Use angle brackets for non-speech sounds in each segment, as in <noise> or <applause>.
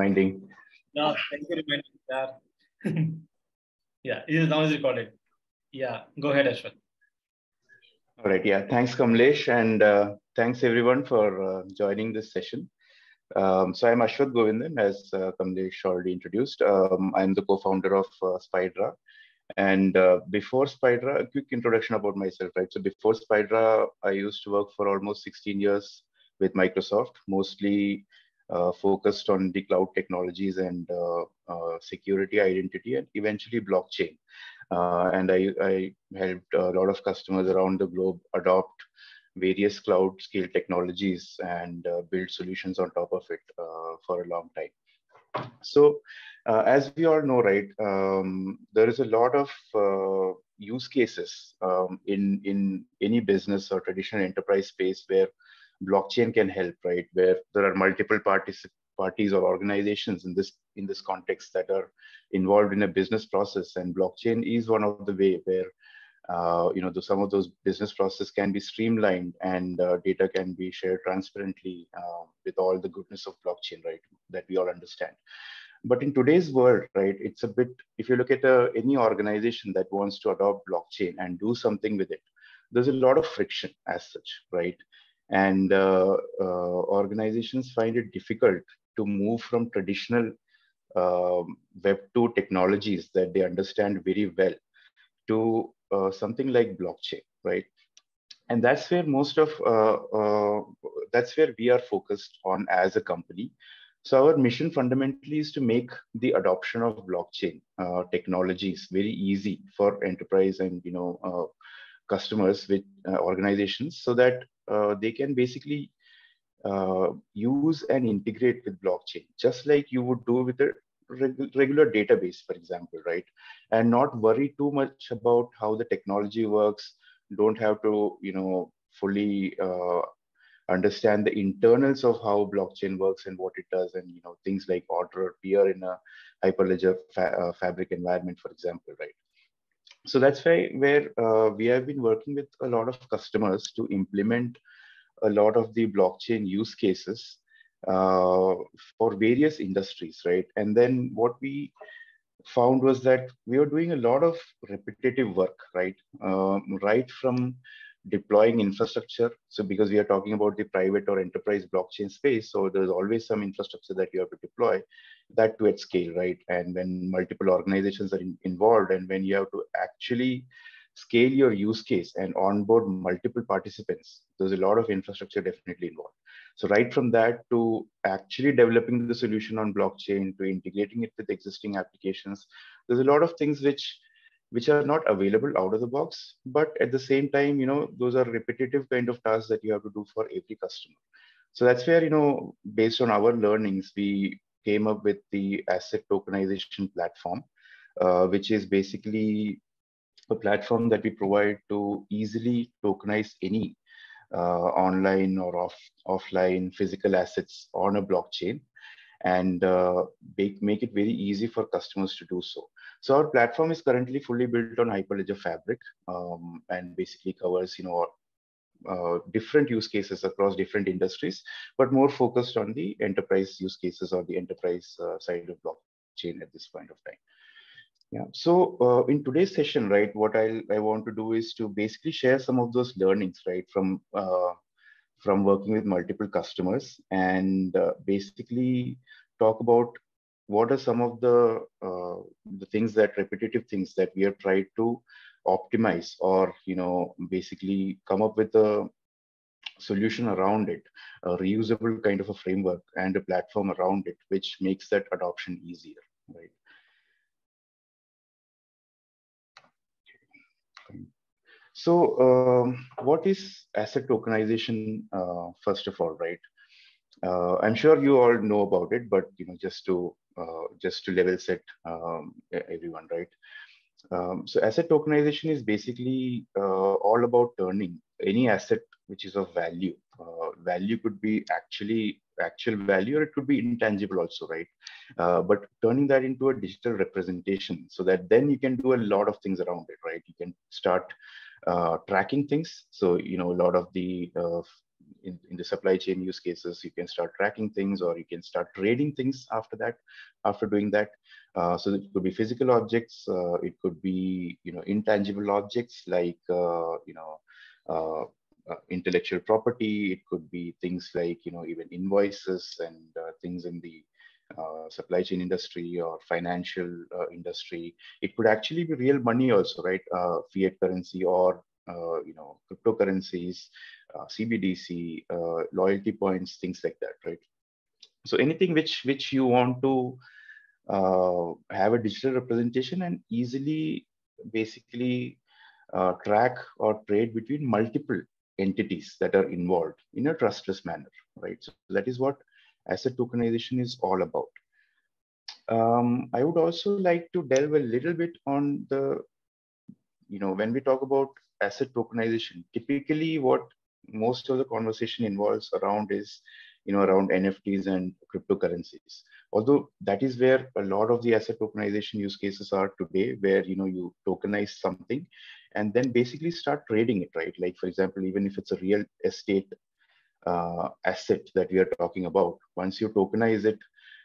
reminding. No, thank you reminding that. <laughs> yeah, it is now is recorded. Yeah, go ahead, Ashwin. All right. Yeah. Thanks, Kamlesh, and uh, thanks everyone for uh, joining this session. Um, so I'm Ashwath Govindan, as uh, Kamlesh already introduced. Um, I'm the co-founder of uh, Spydra. And uh, before Spydra, a quick introduction about myself, right? So before Spydra, I used to work for almost 16 years with Microsoft, mostly focused on the cloud technologies and uh, uh, security, identity, and eventually blockchain. Uh, and I, I helped a lot of customers around the globe adopt various cloud scale technologies and uh, build solutions on top of it uh, for a long time. So, uh, as we all know, right, um, there is a lot of uh, use cases um, in in any business or traditional enterprise space where blockchain can help, right? Where there are multiple parties parties or organizations in this in this context that are involved in a business process, and blockchain is one of the way where uh, you know, the, some of those business processes can be streamlined and uh, data can be shared transparently uh, with all the goodness of blockchain, right? That we all understand. But in today's world, right, it's a bit, if you look at uh, any organization that wants to adopt blockchain and do something with it, there's a lot of friction as such, right? And uh, uh, organizations find it difficult to move from traditional um, Web2 technologies that they understand very well to uh, something like blockchain, right? And that's where most of uh, uh, that's where we are focused on as a company. So our mission fundamentally is to make the adoption of blockchain uh, technologies very easy for enterprise and you know customers with organizations, so that they can basically use and integrate with blockchain, just like you would do with a reg- regular database, for example, right? And not worry too much about how the technology works. Don't have to, you know, fully uh, understand the internals of how blockchain works and what it does, and you know, things like order peer in a Hyperledger fa- uh, fabric environment, for example, right? So that's why where uh, we have been working with a lot of customers to implement a lot of the blockchain use cases uh, for various industries, right? And then what we found was that we were doing a lot of repetitive work, right? Um, right from deploying infrastructure. So because we are talking about the private or enterprise blockchain space, so there's always some infrastructure that you have to deploy that to at scale, right? And when multiple organizations are in, involved and when you have to actually scale your use case and onboard multiple participants, there's a lot of infrastructure definitely involved. So right from that to actually developing the solution on blockchain to integrating it with existing applications, there's a lot of things which which are not available out of the box, but at the same time, you know, those are repetitive kind of tasks that you have to do for every customer. So that's where, you know, based on our learnings, we came up with the asset tokenization platform, uh, which is basically a platform that we provide to easily tokenize any uh, online or off offline physical assets on a blockchain and uh, make, make it very easy for customers to do so. So our platform is currently fully built on Hyperledger Fabric um, and basically covers, you know, uh, different use cases across different industries, but more focused on the enterprise use cases or the enterprise uh, side of blockchain at this point of time. Yeah. So uh, in today's session, right, what I I want to do is to basically share some of those learnings, right, from uh, from working with multiple customers, and uh, basically talk about what are some of the the things that repetitive things that we have tried to optimize, or you know, basically come up with a solution around it, a reusable kind of a framework and a platform around it, which makes that adoption easier, right? So um, what is asset tokenization, uh, first of all, right? Uh, I'm sure you all know about it, but you know, just to uh, just to level set um, everyone, right? Um, so asset tokenization is basically uh, all about turning any asset which is of value. Uh, value could be actually actual value, or it could be intangible also, right? Uh, but turning that into a digital representation, so that then you can do a lot of things around it, right? You can start uh, tracking things. So, you know, a lot of the uh, in, in the supply chain use cases, you can start tracking things or you can start trading things after that, after doing that. Uh, so it could be physical objects, uh, it could be, you know, intangible objects like, uh, you know, uh, uh, intellectual property. It could be things like, you know, even invoices and things in the supply chain industry or financial industry. It could actually be real money also, right? fiat currency or you know, cryptocurrencies, CBDC, loyalty points, things like that, right? So anything which which you want to have a digital representation and easily, basically, track or trade between multiple entities that are involved in a trustless manner, right? So that is what asset tokenization is all about. Um, I would also like to delve a little bit on the, you know, when we talk about asset tokenization, typically what most of the conversation involves around is, you know, around NFTs and cryptocurrencies. Although that is where a lot of the asset tokenization use cases are today, where, you know, you tokenize something and then basically start trading it, right? Like, for example, even if it's a real estate uh, asset that we are talking about, once you tokenize it,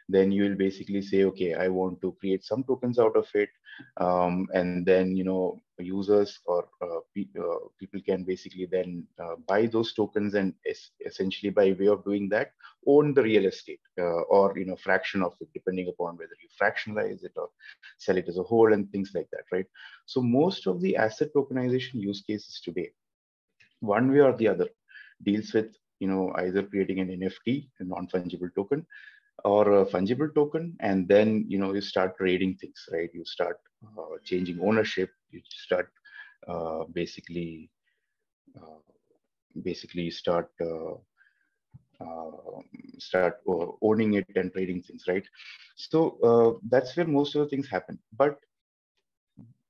then you will basically say, okay, I want to create some tokens out of it. Um, and then, you know, users or uh, pe uh, people can basically then uh, buy those tokens and es essentially by way of doing that, own the real estate or, you know, fraction of it, depending upon whether you fractionalize it or sell it as a whole and things like that, right? So most of the asset tokenization use cases today, one way or the other, deals with you know either creating an nft a non-fungible token or a fungible token and then you know you start trading things right? You start uh, changing ownership. You start uh, basically uh, basically start uh, uh, start owning it and trading things right? So uh, that's where most of the things happen. But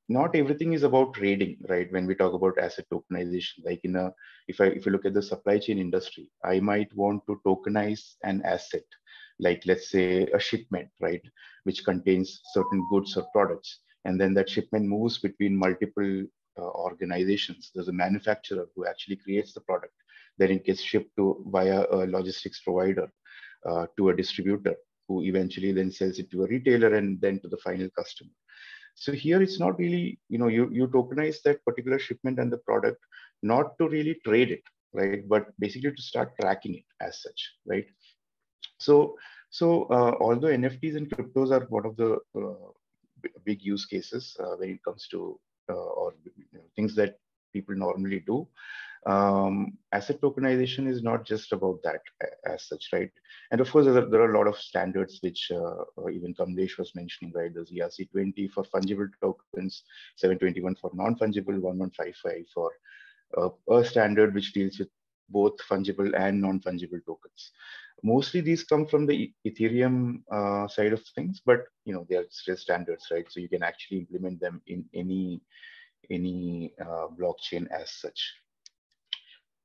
not everything is about trading right? When we talk about asset tokenization like in a if i if you look at the supply chain industry i might want to tokenize an asset like let's say a shipment, right, which contains certain goods or products. And then that shipment moves between multiple uh, organizations. There's a manufacturer who actually creates the product. Then it gets shipped to via a logistics provider uh, to a distributor who eventually then sells it to a retailer and then to the final customer. So here it's not really, you know, you, you tokenize that particular shipment and the product, not to really trade it, right? But basically to start tracking it as such, right? So, so uh, although NFTs and cryptos are one of the uh, big use cases uh, when it comes to uh, or you know, things that people normally do, um, asset tokenization is not just about that as such, right? And of course, there are, there are a lot of standards which uh, even Kamlesh was mentioning, right? There's ERC20 for fungible tokens, 721 for non-fungible, 1155 for uh, a standard which deals with both fungible and non-fungible tokens. Mostly these come from the Ethereum uh, side of things, but you know they are still standards, right? So you can actually implement them in any any uh, blockchain as such.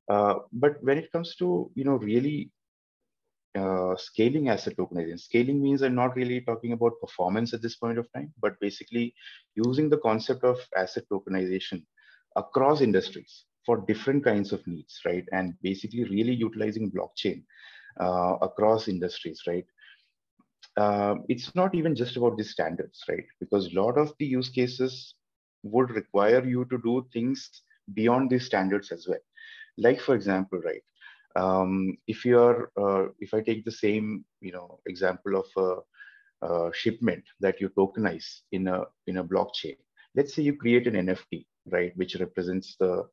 Uh, but when it comes to you know really uh, scaling asset tokenization. Scaling means I'm not really talking about performance at this point of time, but basically using the concept of asset tokenization across industries for different kinds of needs, right? And basically really utilizing blockchain uh, across industries, right? Uh, it's not even just about the standards, right? Because a lot of the use cases would require you to do things beyond these standards as well. Like for example, right? Um, if you're, uh, if I take the same, you know, example of a, a, shipment that you tokenize in a in a blockchain. Let's say you create an NFT, right, which represents the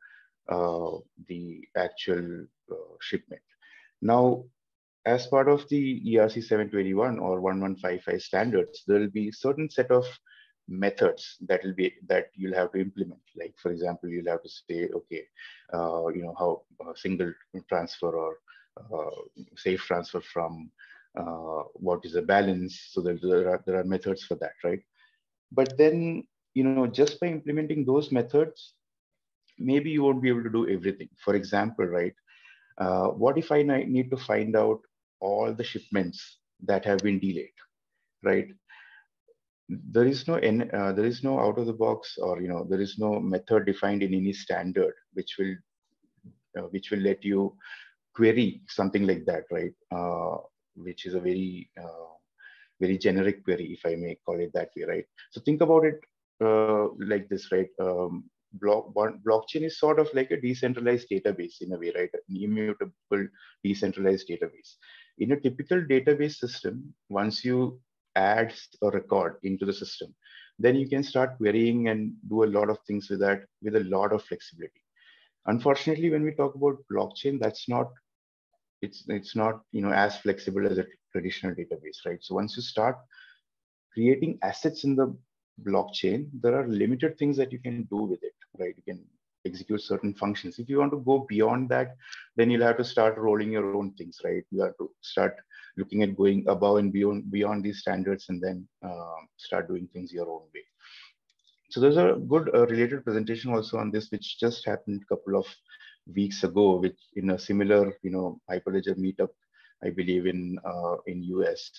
the actual uh, shipment. Now, as part of the ERC 721 or 1155 standards, there will be certain set of methods that will be that you'll have to implement. Like for example, you'll have to say, okay, uh, you know how single transfer or uh, safe transfer from uh, what is the balance. So there, there are there are methods for that, right? But then you know just by implementing those methods, maybe you won't be able to do everything. For example, right? Uh, what if I need to find out all the shipments that have been delayed, right? There is no uh, there is no out of the box or you know there is no method defined in any standard which will uh, which will let you query something like that, right? Uh, which is a very uh, very generic query, if I may call it that way, right? So think about it uh, like this, right? Um, block blockchain is sort of like a decentralized database in a way, right? An immutable decentralized database. In a typical database system, once you add a record into the system, then you can start querying and do a lot of things with that with a lot of flexibility. Unfortunately, when we talk about blockchain, that's not it's it's not you know as flexible as a traditional database, right? So once you start creating assets in the blockchain, there are limited things that you can do with it, right? You can execute certain functions. If you want to go beyond that, then you'll have to start rolling your own things, right? You have to start looking at going above and beyond beyond these standards, and then uh, start doing things your own way. So there's a good uh, related presentation also on this, which just happened a couple of weeks ago, which in a similar, you know, Hyperledger meetup, I believe in uh, in US,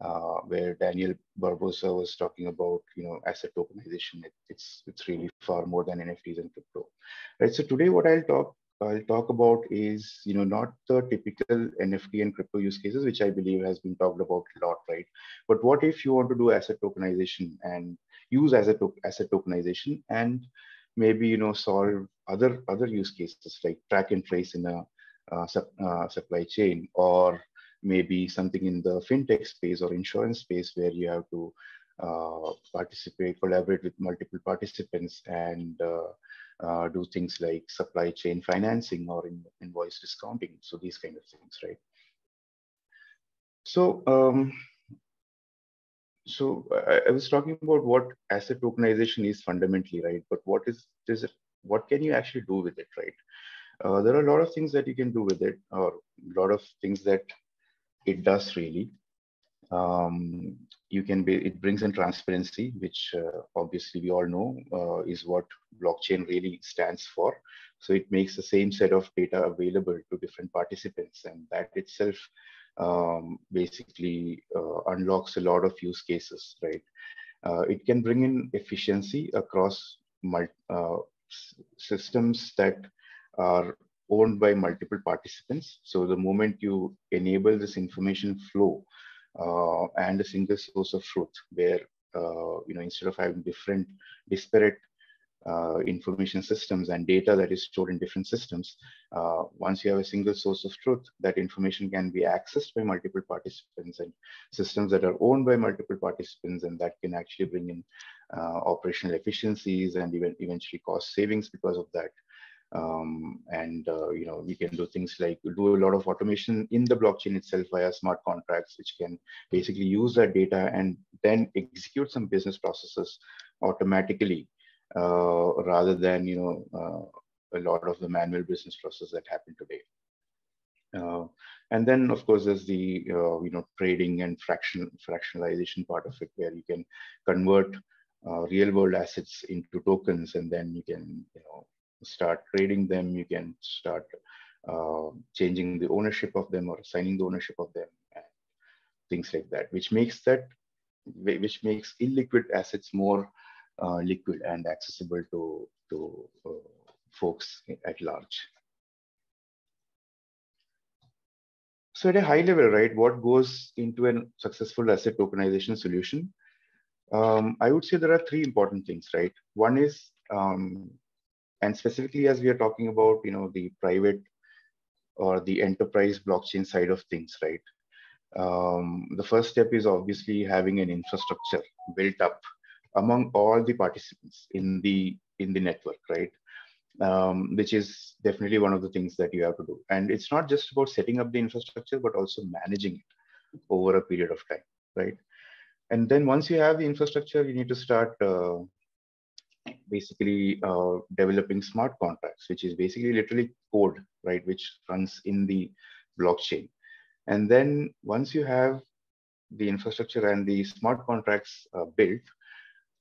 uh, where Daniel Barbosa was talking about, you know, asset tokenization. It, it's it's really far more than NFTs and crypto, right? So today, what I'll talk I'll talk about is, you know, not the typical NFT and crypto use cases, which I believe has been talked about a lot, right? But what if you want to do asset tokenization and use asset, asset tokenization and maybe, you know, solve other, other use cases like track and trace in a uh, uh, supply chain or maybe something in the fintech space or insurance space where you have to uh, participate, collaborate with multiple participants and uh, uh, do things like supply chain financing or in, invoice discounting. So these kind of things, right? So, um, so I, I, was talking about what asset tokenization is fundamentally, right? But what is, this? what can you actually do with it, right? Uh, there are a lot of things that you can do with it, or a lot of things that it does really. Um, you can be, it brings in transparency, which uh, obviously we all know uh, is what blockchain really stands for. So it makes the same set of data available to different participants, and that itself um, basically uh, unlocks a lot of use cases, right? Uh, it can bring in efficiency across uh, systems that are owned by multiple participants. So the moment you enable this information flow, uh, and a single source of truth where uh, you know instead of having different disparate uh, information systems and data that is stored in different systems, uh, once you have a single source of truth, that information can be accessed by multiple participants and systems that are owned by multiple participants, and that can actually bring in uh, operational efficiencies and even eventually cost savings because of that um, and uh, you know we can do things like do a lot of automation in the blockchain itself via smart contracts which can basically use that data and then execute some business processes automatically uh, rather than you know uh, a lot of the manual business processes that happen today. Uh, and then of course there's the uh, you know trading and fraction fractionalization part of it where you can convert uh, real world assets into tokens and then you can you know start trading them, you can start uh, changing the ownership of them or assigning the ownership of them and things like that, which makes that, which makes illiquid assets more uh, liquid and accessible to, to uh, folks at large. So at a high level, right, what goes into a successful asset tokenization solution? Um, I would say there are three important things, right? One is um, and specifically as we are talking about you know the private or the enterprise blockchain side of things right? Um, the first step is obviously having an infrastructure built up among all the participants in the in the network right? Um, which is definitely one of the things that you have to do. And it's not just about setting up the infrastructure but also managing it over a period of time right? And then once you have the infrastructure you need to start uh, basically uh, developing smart contracts, which is basically literally code, right, which runs in the blockchain. And then once you have the infrastructure and the smart contracts uh, built,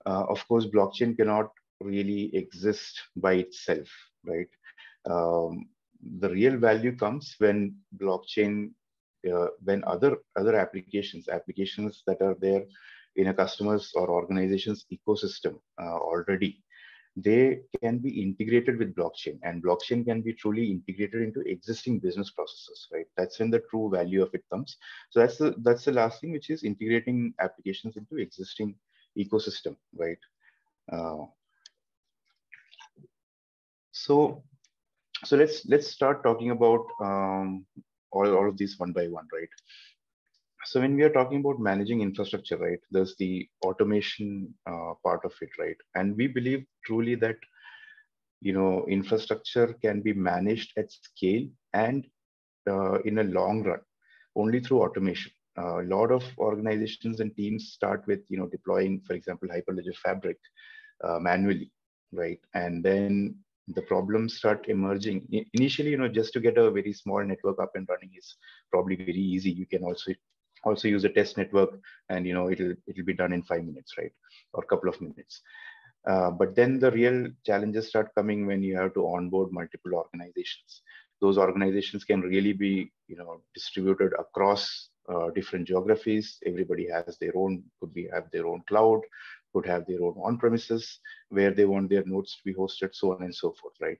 uh, of course, blockchain cannot really exist by itself, right? Um, the real value comes when blockchain, uh, when other other applications, applications that are there in a customer's or organization's ecosystem uh, already they can be integrated with blockchain and blockchain can be truly integrated into existing business processes right? That's when the true value of it comes. So that's the that's the last thing which is integrating applications into existing ecosystem right? Uh, so so let's let's start talking about um, all, all of these one by one right so when we are talking about managing infrastructure, right, there's the automation uh, part of it, right? And we believe truly that, you know, infrastructure can be managed at scale and uh, in a long run only through automation. Uh, a lot of organizations and teams start with, you know, deploying, for example, Hyperledger Fabric uh, manually, right? And then the problems start emerging. Initially, you know, just to get a very small network up and running is probably very easy. You can also also use a test network and you know it'll it'll be done in five minutes right? Or a couple of minutes. Uh, but then the real challenges start coming when you have to onboard multiple organizations. Those organizations can really be you know distributed across uh, different geographies. Everybody has their own could be have their own cloud could have their own on premises where they want their nodes to be hosted so on and so forth right?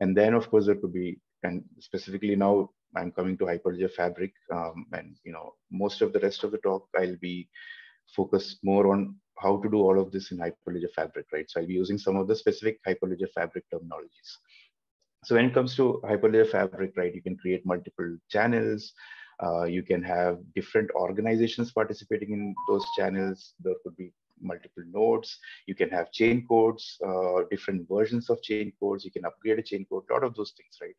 And then of course there could be and specifically now I'm coming to Hyperledger Fabric, um, and you know most of the rest of the talk I'll be focused more on how to do all of this in Hyperledger Fabric, right? So I'll be using some of the specific Hyperledger Fabric terminologies. So when it comes to Hyperledger Fabric, right, you can create multiple channels. Uh, you can have different organizations participating in those channels. There could be multiple nodes. You can have chain codes, uh, different versions of chain codes. You can upgrade a chain code, a lot of those things, right?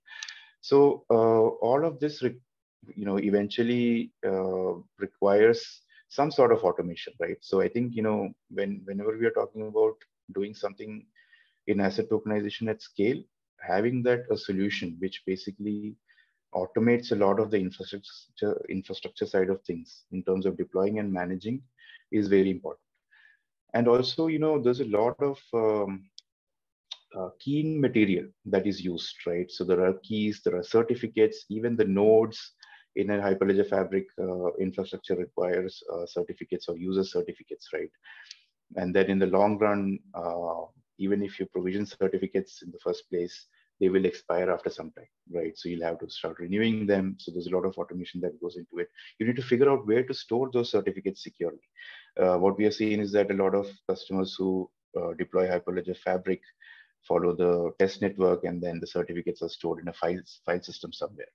So uh, all of this, you know, eventually uh, requires some sort of automation, right? So I think, you know, when whenever we are talking about doing something in asset tokenization at scale, having that a solution which basically automates a lot of the infrastructure infrastructure side of things in terms of deploying and managing is very important. And also, you know, there's a lot of um, uh, keying material that is used, right? So there are keys, there are certificates, even the nodes in a Hyperledger Fabric uh, infrastructure requires uh, certificates or user certificates, right? And then in the long run, uh, even if you provision certificates in the first place, they will expire after some time, right? So you'll have to start renewing them. So there's a lot of automation that goes into it. You need to figure out where to store those certificates securely. Uh, what we are seeing is that a lot of customers who uh, deploy Hyperledger Fabric follow the test network, and then the certificates are stored in a file, file system somewhere,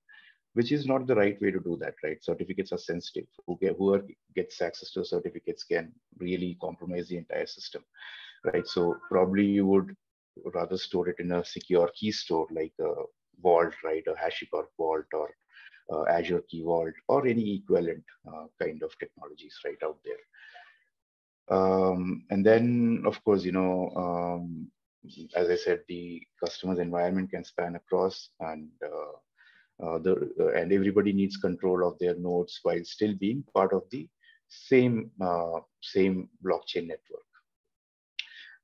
which is not the right way to do that, right? Certificates are sensitive. Who get, whoever gets access to certificates can really compromise the entire system, right? So probably you would rather store it in a secure key store like a Vault, right? A HashiCorp Vault or uh, Azure Key Vault or any equivalent uh, kind of technologies right out there. Um, and then, of course, you know, um, as I said, the customer's environment can span across and uh, uh, the, uh, and everybody needs control of their nodes while still being part of the same uh, same blockchain network.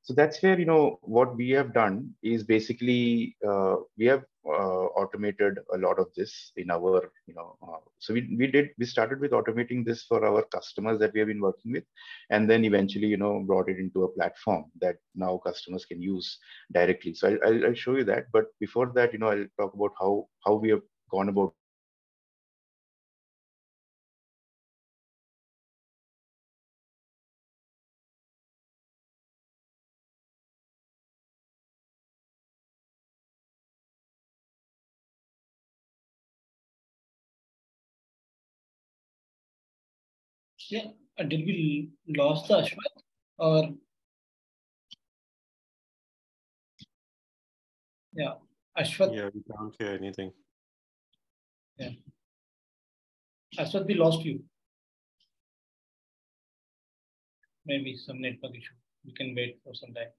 So that's where you know what we have done is basically uh, we have uh, automated a lot of this in our you know uh, so we, we did we started with automating this for our customers that we have been working with and then eventually you know brought it into a platform that now customers can use directly. So I'll, I'll show you that. But before that you know i'll talk about how how we have gone about Yeah. Did we lost the Ashwath or? Yeah, Ashwath. Yeah, we can't hear anything. Yeah. Ashwath, we lost you. Maybe some network issue. We can wait for some time.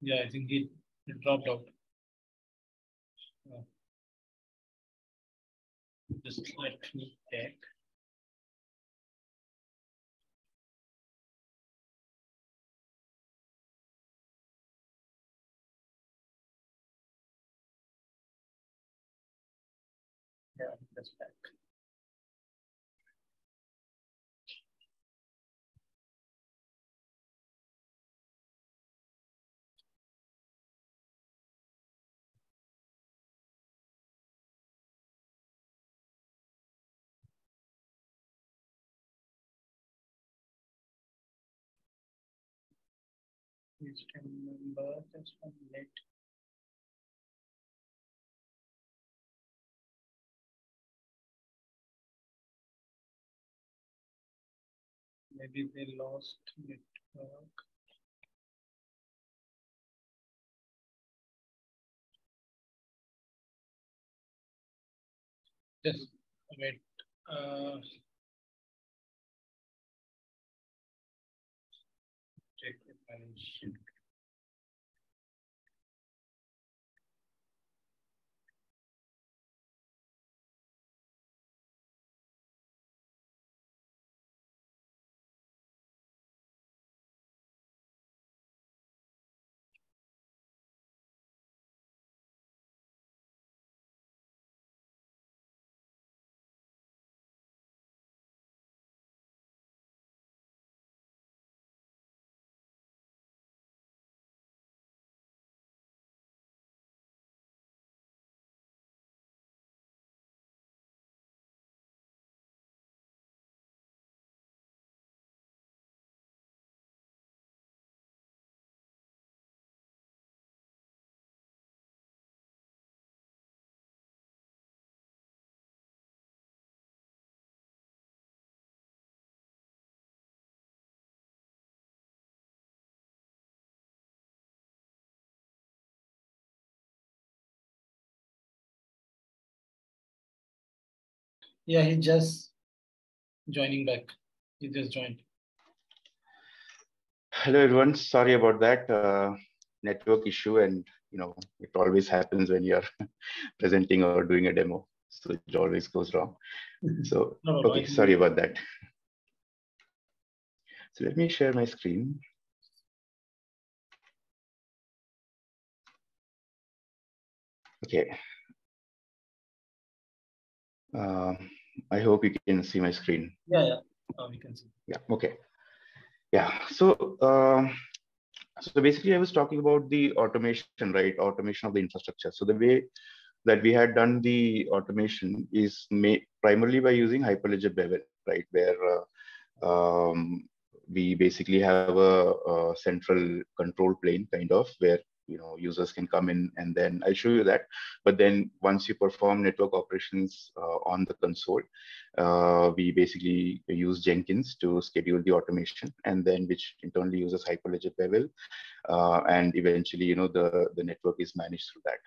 Yeah, I think he, he dropped out. Just let me check. Yeah, that's back. Please remember this one late. Maybe they lost network. Just wait. Uh, the Yeah, he just joining back. He just joined. Hello, everyone. Sorry about that uh, network issue. And, you know, it always happens when you're <laughs> presenting or doing a demo. So it always goes wrong. <laughs> So, No, okay, I- sorry about that. So let me share my screen. Okay. Uh, I hope you can see my screen. Yeah, yeah. Uh, we can see. Yeah, okay. Yeah, so um, so basically I was talking about the automation, right? Automation of the infrastructure. So the way that we had done the automation is ma- primarily by using Hyperledger Bevel, right? Where uh, um, we basically have a, a central control plane kind of where you know users can come in and then I'll show you that. But then once you perform network operations uh, on the console, uh, we basically use Jenkins to schedule the automation, and then which internally uses Hyperledger Bevel, uh, and eventually you know the the network is managed through that.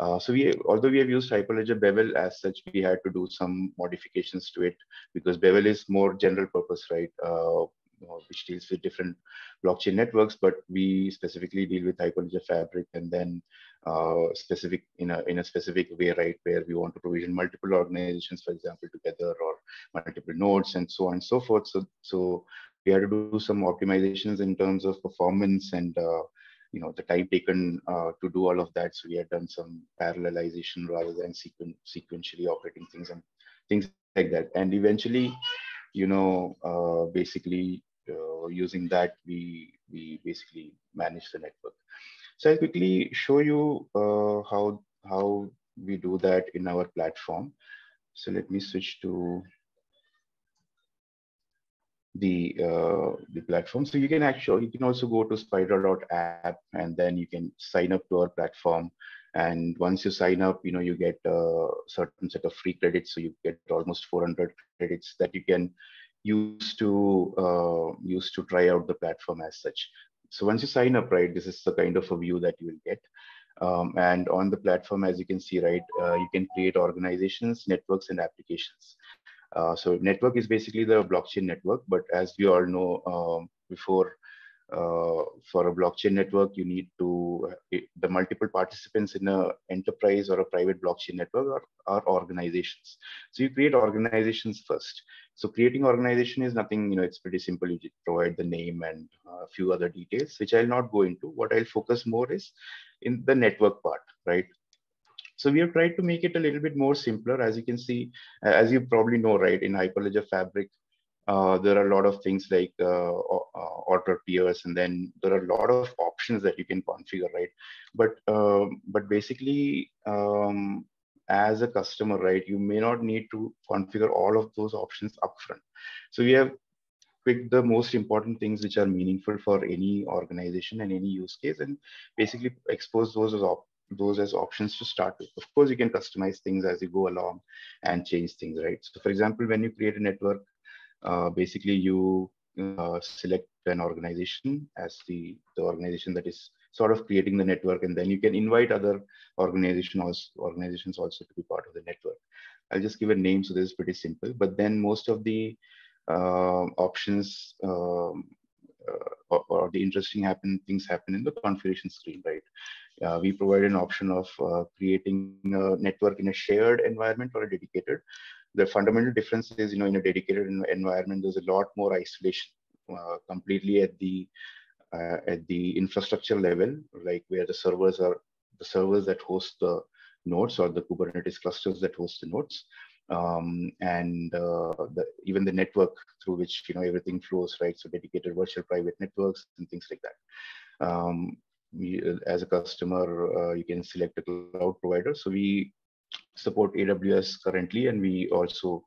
Uh, so we, although we have used Hyperledger Bevel as such, we had to do some modifications to it because Bevel is more general purpose, right? Uh, which deals with different blockchain networks, but we specifically deal with Hyperledger Fabric and then uh, specific in a in a specific way, right, where we want to provision multiple organizations, for example, together or multiple nodes and so on and so forth. So so we had to do some optimizations in terms of performance and uh, you know the time taken uh, to do all of that. So we had done some parallelization rather than sequen sequentially operating things and things like that. And eventually, you know, uh, basically using that, we we basically manage the network. So I'll quickly show you uh, how how we do that in our platform. So let me switch to the uh, the platform. So you can actually you can also go to spydra.app and then you can sign up to our platform. And once you sign up, you know you get a certain set of free credits. So you get almost 400 credits that you can use to uh, use to try out the platform as such. So once you sign up, right, this is the kind of a view that you will get. Um, and on the platform, as you can see, right, uh, you can create organizations, networks, and applications. Uh, so network is basically the blockchain network, but as we all know um, before, uh, for a blockchain network, you need to, the multiple participants in a enterprise or a private blockchain network are, are organizations. So you create organizations first. So creating organization is nothing, you know, it's pretty simple. You provide the name and a few other details, which I'll not go into. What I'll focus more is in the network part, right? So we have tried to make it a little bit more simpler. As you can see, as you probably know, right, in Hyperledger Fabric, uh, there are a lot of things like uh, uh, order peers, and then there are a lot of options that you can configure, right? But um, but basically, um, as a customer, right, you may not need to configure all of those options upfront. So we have picked the most important things which are meaningful for any organization and any use case, and basically expose those as op those as options to start with. Of course, you can customize things as you go along and change things, right? So for example, when you create a network uh, basically you uh, select an organization as the, the organization that is sort of creating the network and then you can invite other organization also, organizations also to be part of the network. I'll just give a name so this is pretty simple but then most of the uh, options um, uh, or, or, the interesting happen things happen in the configuration screen, right? Uh, we provide an option of creating a network in a shared environment or a dedicated the fundamental difference is, you know, in a dedicated environment, there's a lot more isolation uh, completely at the uh, at the infrastructure level, like where the servers are the servers that host the nodes or the Kubernetes clusters that host the nodes, um, and uh, the, even the network through which you know everything flows, right? So dedicated virtual private networks and things like that. Um, we, as a customer, uh, you can select a cloud provider. So we support AWS currently, and we also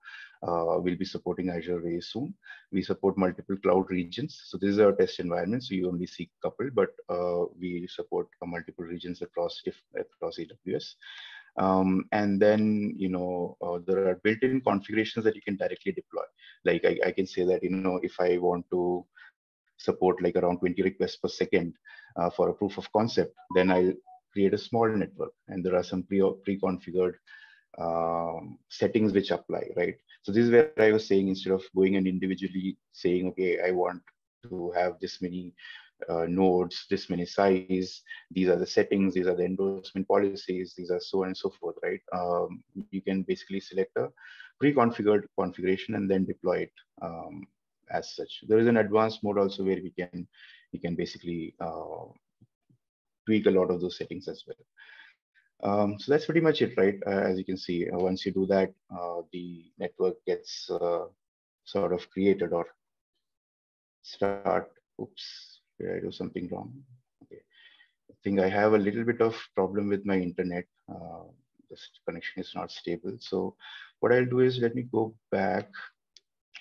uh, will be supporting Azure very soon. We support multiple cloud regions. So this is our test environment. So you only see couple, but uh, we support uh, multiple regions across across AWS. Um, and then you know uh, there are built-in configurations that you can directly deploy. Like I, I, can say that you know if I want to support like around 20 requests per second uh, for a proof of concept, then I'll create a small network and there are some pre pre-configured um, settings which apply, right? So this is where I was saying instead of going and individually saying, okay, I want to have this many uh, nodes, this many size, these are the settings, these are the endorsement policies, these are so on and so forth, right? Um, you can basically select a pre-configured configuration and then deploy it um, as such. There is an advanced mode also where we can, we can basically uh, tweak a lot of those settings as well. Um, so that's pretty much it, right? Uh, as you can see, uh, once you do that, uh, the network gets uh, sort of created or start. Oops, did I do something wrong? Okay, I think I have a little bit of problem with my internet. Uh, this connection is not stable. So what I'll do is let me go back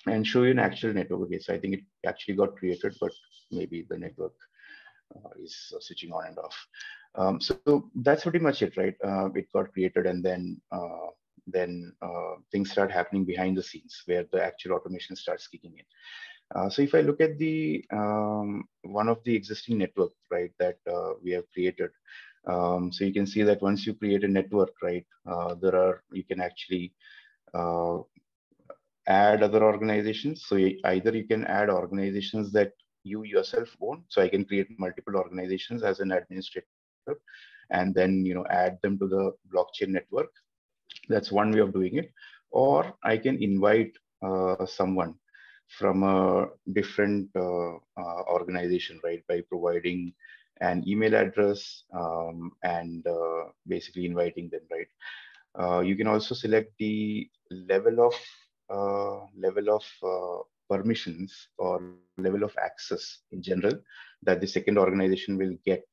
and show you an actual network. Okay, so I think it actually got created, but maybe the network is switching on and off. Um, so, that's pretty much it, right? Uh, it got created and then uh, then things start happening behind the scenes where the actual automation starts kicking in. Uh, so if I look at the um, one of the existing network, right, that uh, we have created, um, so you can see that once you create a network, right, uh, there are you can actually add other organizations. So either you can add organizations that you yourself own. So I can create multiple organizations as an administrator and then you know add them to the blockchain network. That's one way of doing it. Or I can invite uh, someone from a different uh, uh, organization, right, by providing an email address um, and uh, basically inviting them, right. Uh, you can also select the level of uh, level of permissions or level of access in general that the second organization will get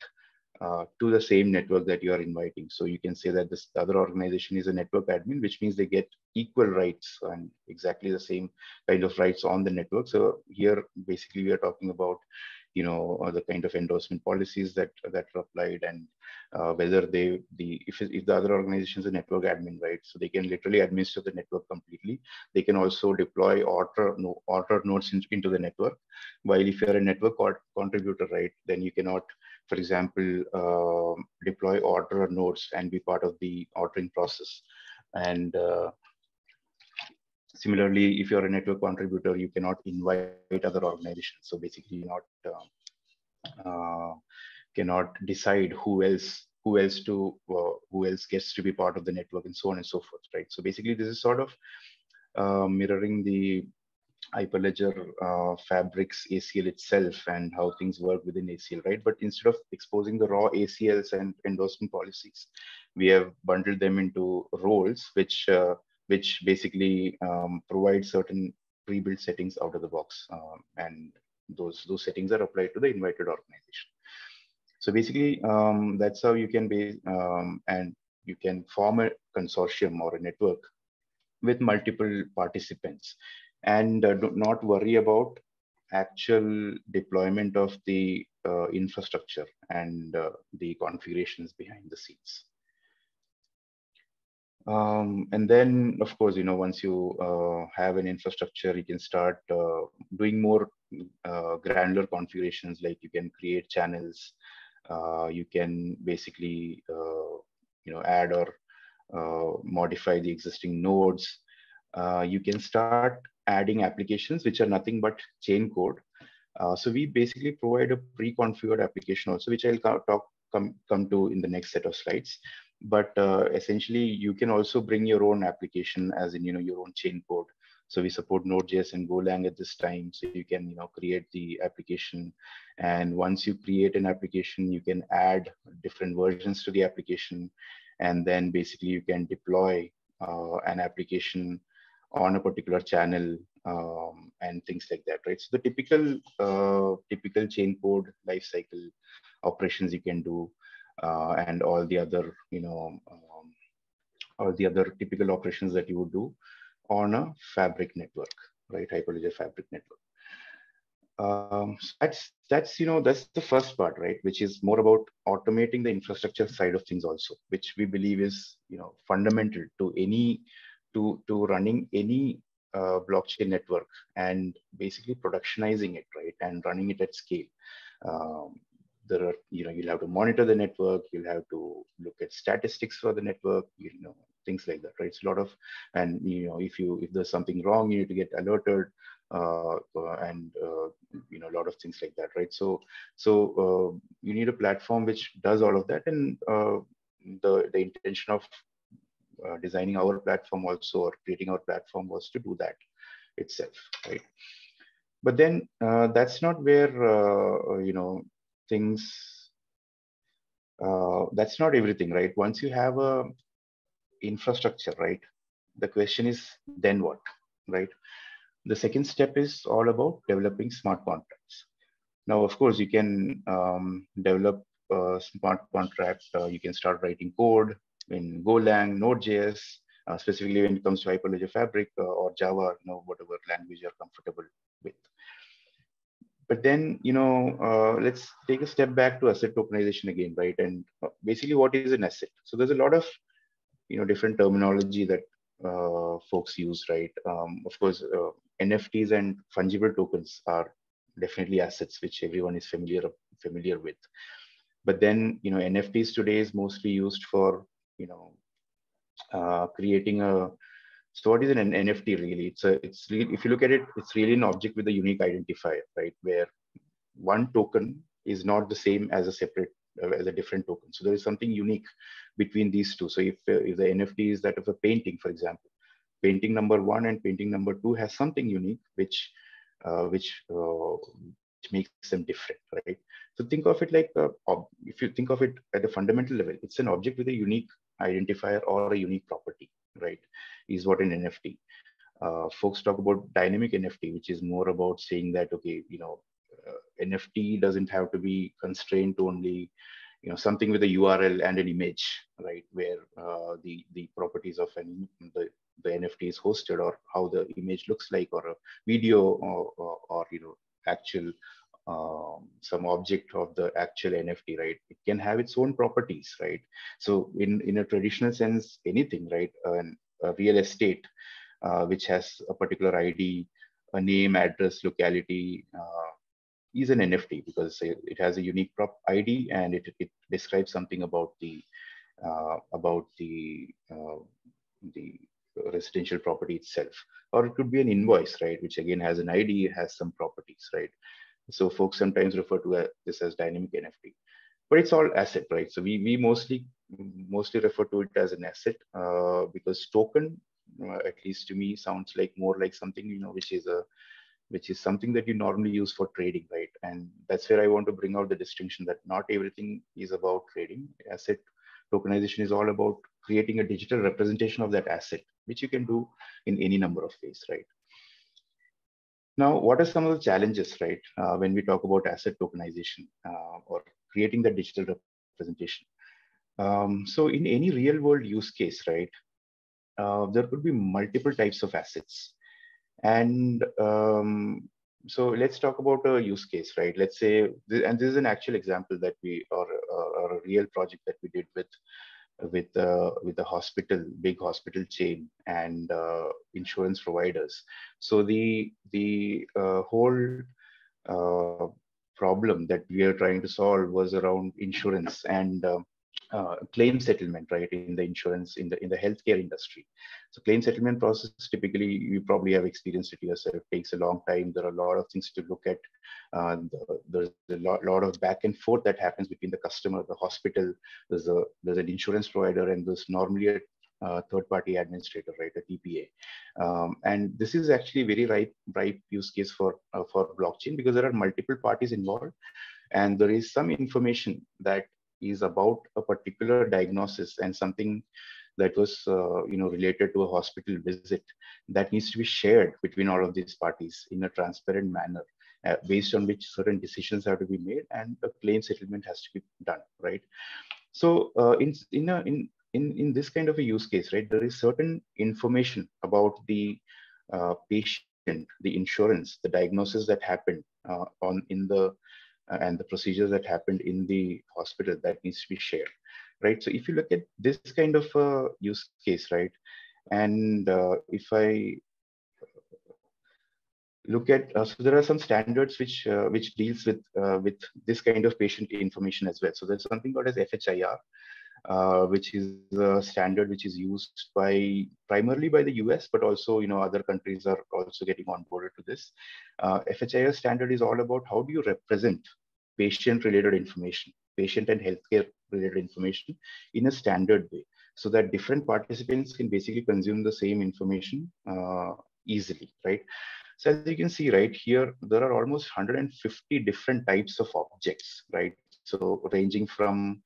uh, to the same network that you are inviting. So you can say that this other organization is a network admin, which means they get equal rights and exactly the same kind of rights on the network. So here, basically, we are talking about you know the kind of endorsement policies that that are applied and uh, whether they the if, if the other organization is a network admin right? So they can literally administer the network completely. They can also deploy order no, order nodes in, into the network. While if you're a network contributor right then you cannot for example uh, deploy order nodes and be part of the ordering process. And uh, Similarly, if you're a network contributor, you cannot invite other organizations. So basically, you not uh, cannot decide who else who else to uh, who else gets to be part of the network and so on and so forth, right? So basically, this is sort of uh, mirroring the Hyperledger uh, Fabric's ACL itself and how things work within ACL, right? But instead of exposing the raw ACLs and endorsement policies, we have bundled them into roles, which uh, which basically um, provide certain pre-built settings out of the box, um, and those those settings are applied to the invited organization. So basically, um, that's how you can be um, and you can form a consortium or a network with multiple participants and uh, do not worry about actual deployment of the uh, infrastructure and uh, the configurations behind the scenes. Um, and then, of course, you know, once you uh, have an infrastructure, you can start uh, doing more uh, granular configurations, like you can create channels, you can basically, you know, add or modify the existing nodes. you can start adding applications which are nothing but chain code. Uh, so we basically provide a pre-configured application also, which I'll talk come come to in the next set of slides. But uh, essentially, you can also bring your own application, as in you know your own chain code. So we support Node.js and Golang at this time, so you can you know create the application. And once you create an application, you can add different versions to the application, and then basically you can deploy uh, an application on a particular channel um, and things like that, right? So the typical uh, typical chain code lifecycle operations you can do, and all the other you know um, all the other typical operations that you would do on a fabric network, right? Hyperledger fabric network. Um, so that's that's you know that's the first part, right? Which is more about automating the infrastructure side of things also, which we believe is you know fundamental to any to, to running any uh, blockchain network and basically productionizing it, right, and running it at scale. Um, there are, you know, you'll have to monitor the network, you'll have to look at statistics for the network, you know, things like that, right? It's a lot of, and you know, if you if there's something wrong, you need to get alerted, uh, uh, and uh, you know, a lot of things like that, right? So, so uh, you need a platform which does all of that, and uh, the the intention of uh, designing our platform also or creating our platform was to do that itself, right? But then that's not where, you know, things, uh, that's not everything, right? Once you have a infrastructure, right? The question is then what, right? The second step is all about developing smart contracts. Now, of course, you can um, develop a smart contract. Uh, you can start writing code in Golang, Node.js, uh, specifically when it comes to Hyperledger Fabric uh, or Java, you know, whatever language you're comfortable with. But then, you know, uh, let's take a step back to asset tokenization again, right? And uh, basically, what is an asset? So there's a lot of, you know, different terminology that uh, folks use, right? Um, of course, uh, NFTs and fungible tokens are definitely assets which everyone is familiar familiar with. But then, you know, NFTs today is mostly used for you know, uh, creating a, so what is an NFT really? It's a, it's really, if you look at it, it's really an object with a unique identifier, right? Where one token is not the same as a separate, uh, as a different token. So there is something unique between these two. So if, uh, if the NFT is that of a painting, for example, painting number one and painting number two has something unique, which, uh, which, uh, which makes them different, right? So think of it like, a, if you think of it at a fundamental level, it's an object with a unique identifier or a unique property, right? Is what an NFT. Uh, folks talk about dynamic NFT, which is more about saying that, okay, you know, uh, NFT doesn't have to be constrained to only, you know, something with a URL and an image, right? Where uh, the, the properties of an, the, the NFT is hosted or how the image looks like or a video or, or, or you know, actual um, some object of the actual NFT, right? It can have its own properties, right? So in, in a traditional sense, anything, right? An, a real estate, uh, which has a particular ID, a name, address, locality, uh, is an NFT because it has a unique prop ID and it, it describes something about the uh, about the uh, the residential property itself. Or it could be an invoice, right? Which again has an ID, has some properties, right? So folks sometimes refer to uh, this as dynamic NFT, but it's all asset, right? So we we mostly mostly refer to it as an asset uh, because token, uh, at least to me, sounds like more like something you know which is a which is something that you normally use for trading, right? And that's where I want to bring out the distinction that not everything is about trading. Asset tokenization is all about creating a digital representation of that asset, which you can do in any number of ways, right? Now, what are some of the challenges, right, uh, when we talk about asset tokenization uh, or creating the digital representation? Um, so in any real world use case, right, uh, there could be multiple types of assets. And um, so let's talk about a use case, right? Let's say, and this is an actual example that we, or, or a real project that we did with with uh, with a hospital, big hospital chain, and uh, insurance providers. So the the uh, whole uh, problem that we are trying to solve was around insurance and uh, claim settlement, right, in the insurance, in the in the healthcare industry. So claim settlement process, typically, you probably have experienced it yourself, takes a long time. There are a lot of things to look at. Uh, the, there's a lot, lot of back and forth that happens between the customer, the hospital, there's a there's an insurance provider, and there's normally a uh, third-party administrator, right, a TPA. Um, and this is actually very ripe, ripe use case for, uh, for blockchain because there are multiple parties involved and there is some information that is about a particular diagnosis and something that was uh, you know related to a hospital visit that needs to be shared between all of these parties in a transparent manner uh, based on which certain decisions have to be made and a claim settlement has to be done right? So uh, in in a, in in in this kind of a use case right there is certain information about the uh, patient the insurance the diagnosis that happened uh, on in the and the procedures that happened in the hospital that needs to be shared, right? So if you look at this kind of uh, use case, right, and uh, if I look at uh, so there are some standards which uh, which deals with uh, with this kind of patient information as well. So there's something called as FHIR, uh, which is a standard which is used by primarily by the US, but also you know other countries are also getting onboarded to this. Uh, FHIR standard is all about how do you represent patient-related information, patient and healthcare related information in a standard way, so that different participants can basically consume the same information uh, easily, right? So as you can see right here, there are almost 150 different types of objects, right? So ranging from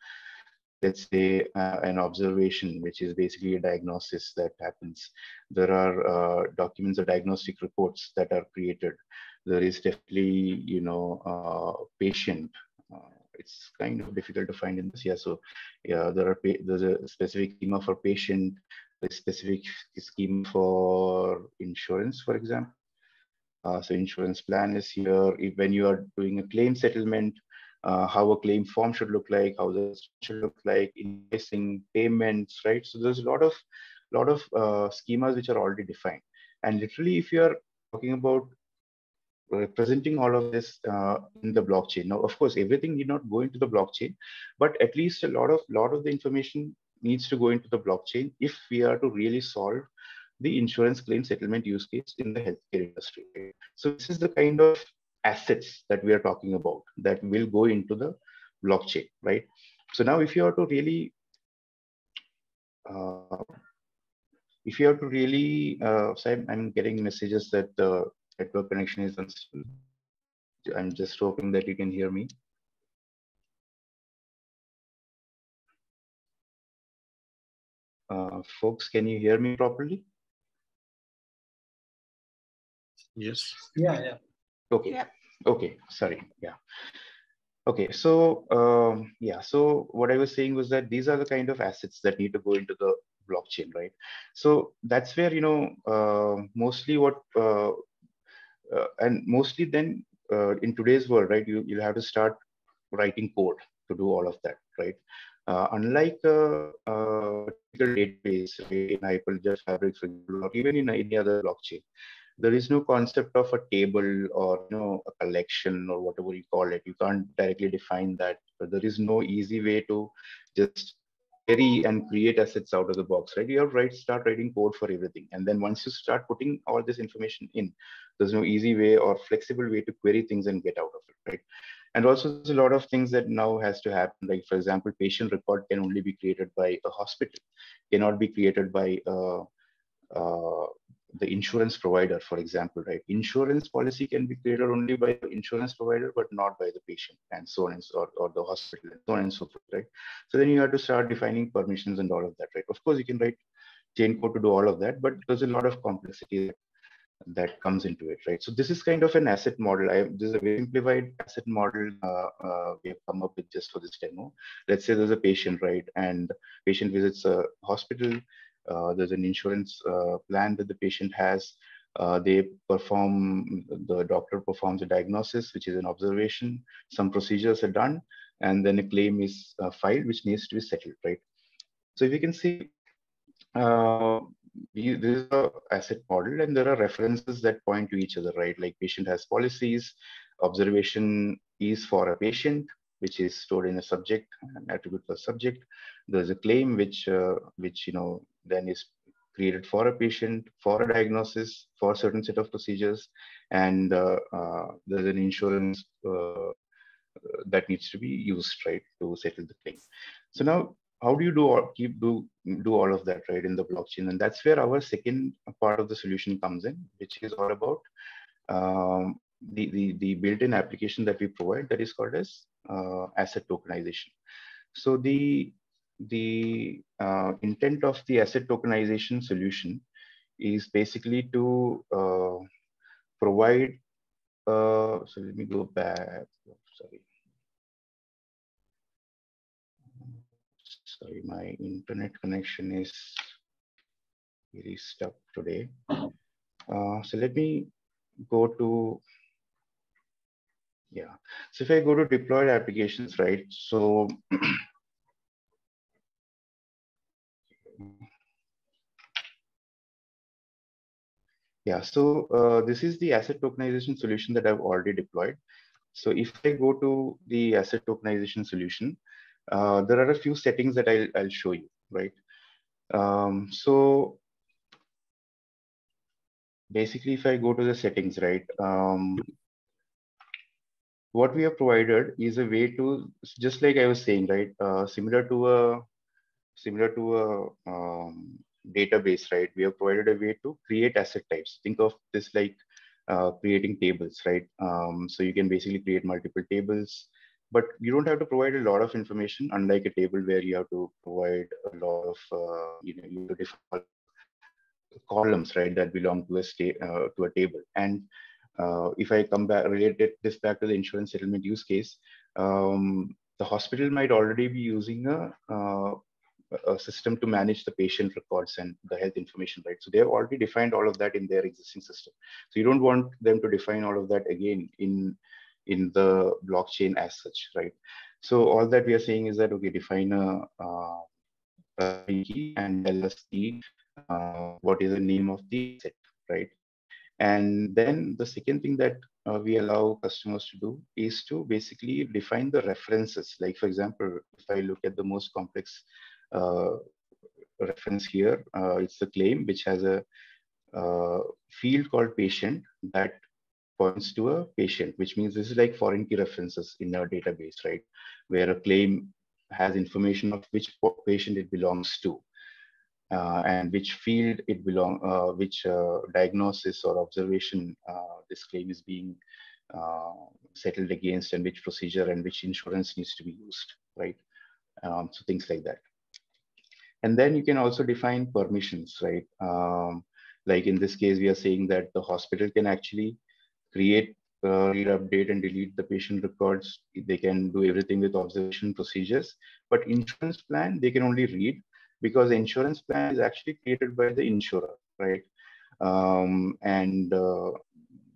let's say uh, an observation, which is basically a diagnosis that happens. There are uh, documents or diagnostic reports that are created. There is definitely, you know, uh, patient. Uh, it's kind of difficult to find in this. Yeah, so yeah, there are there's a specific schema for patient, a specific scheme for insurance, for example. Uh, so insurance plan is here. If, when you are doing a claim settlement, uh, how a claim form should look like, how this should look like, invoicing, payments, right? So there's a lot of lot of uh, schemas which are already defined. And literally, if you are talking about representing all of this uh, in the blockchain, now of course everything need not go into the blockchain, but at least a lot of lot of the information needs to go into the blockchain if we are to really solve the insurance claim settlement use case in the healthcare industry. So this is the kind of assets that we are talking about that will go into the blockchain, right? So now if you are to really, uh, if you have to really, uh, so I'm, I'm, getting messages that the network connection is unstable. I'm just hoping that you can hear me. Uh, folks, can you hear me properly? Yes. Yeah, yeah. Okay. Yeah. Okay. Sorry. Yeah. Okay. So um, yeah. So what I was saying was that these are the kind of assets that need to go into the blockchain, right? So that's where you know uh, mostly what uh, uh, and mostly then uh, in today's world, right? You you'll have to start writing code to do all of that, right? Uh, unlike a, a database in Hyperledger Fabric, or even in any other blockchain, there is no concept of a table or you know a collection or whatever you call it. You can't directly define that. But there is no easy way to just query and create assets out of the box right? You have to start writing code for everything. And then once you start putting all this information in there's no easy way or flexible way to query things and get out of it right? And also there's a lot of things that now has to happen. Like for example patient record can only be created by a hospital cannot be created by a, uh, the insurance provider, for example, right? Insurance policy can be created only by the insurance provider, but not by the patient, and so on and so, or, or the hospital, and so on and so forth, right? So then you have to start defining permissions and all of that, right? Of course, you can write chain code to do all of that, but there's a lot of complexity that, that comes into it, right? So this is kind of an asset model. I, this is a very simplified asset model uh, uh, we have come up with just for this demo. Let's say there's a patient, right? And patient visits a hospital, there's an insurance uh, plan that the patient has. Uh, they perform, the doctor performs a diagnosis, which is an observation. Some procedures are done, and then a claim is filed, which needs to be settled, right? So if you can see, uh, this is a asset model and there are references that point to each other, right? Like patient has policies, observation is for a patient, which is stored in a subject, an attribute for subject. There's a claim which, uh, which you know, then is created for a patient, for a diagnosis, for a certain set of procedures, and uh, uh, there's an insurance uh, that needs to be used, right, to settle the claim. So now, how do you do all, keep do do all of that, right, in the blockchain? And that's where our second part of the solution comes in, which is all about um, the, the, the built-in application that we provide that is called as uh, asset tokenization. So the the uh, intent of the asset tokenization solution is basically to uh, provide, uh, so let me go back, sorry. Sorry, my internet connection is really stuck today. Uh, so let me go to, yeah. So if I go to deployed applications, right? So <clears throat> Yeah, so uh, this is the asset tokenization solution that I've already deployed. So if I go to the asset tokenization solution, uh, there are a few settings that I'll, I'll show you, right? Um, so basically, if I go to the settings, right, um, what we have provided is a way to, just like I was saying, right, uh, similar to a similar to a um, database, right? We have provided a way to create asset types. Think of this like uh, creating tables, right? Um, so you can basically create multiple tables, but you don't have to provide a lot of information, unlike a table where you have to provide a lot of, uh, you know, define columns, right, that belong to a uh, to a table. And uh, if I come back, related this back to the insurance settlement use case, um, the hospital might already be using a uh, a system to manage the patient records and the health information, right? So they have already defined all of that in their existing system. So you don't want them to define all of that again in in the blockchain as such, right? So all that we are saying is that okay, define a, uh, key and tell us the uh, what is the name of the set, right? And then the second thing that uh, we allow customers to do is to basically define the references. Like for example, if I look at the most complex uh, reference here. Uh, it's a claim which has a uh, field called patient that points to a patient, which means this is like foreign key references in our database, right? Where a claim has information of which patient it belongs to. Uh, and which field it belong, uh, which uh, diagnosis or observation this claim is being settled against, and which procedure and which insurance needs to be used, right? Um, so things like that. And then you can also define permissions, right? Um, like in this case, we are saying that the hospital can actually create, uh, read, update, and delete the patient records. They can do everything with observation procedures. But insurance plan, they can only read because insurance plan is actually created by the insurer, right? Um, and uh,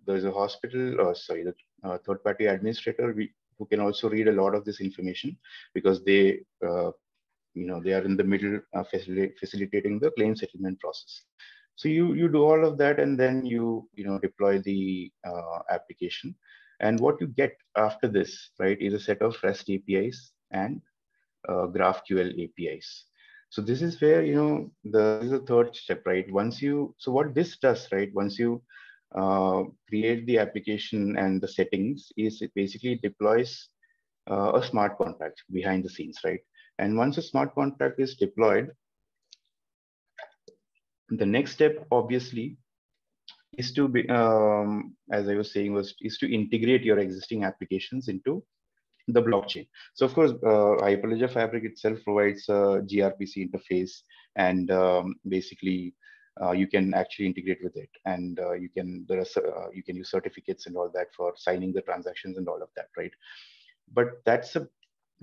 there's a hospital, uh, sorry, the uh, third-party administrator we, who can also read a lot of this information because they uh, you know they are in the middle uh, facilitating the claim settlement process. So you you do all of that and then you you know deploy the uh, application. And what you get after this right is a set of rest apis and uh, graphql apis so this is where you know the is the third step right? Once you so what this does right once you uh, create the application and the settings is it basically deploys uh, a smart contract behind the scenes right and once a smart contract is deployed, the next step obviously is to be, um, as I was saying, was is to integrate your existing applications into the blockchain. So of course, uh, Hyperledger Fabric itself provides a gRPC interface, and um, basically uh, you can actually integrate with it, and uh, you can there are uh, you can use certificates and all that for signing the transactions and all of that, right? But that's a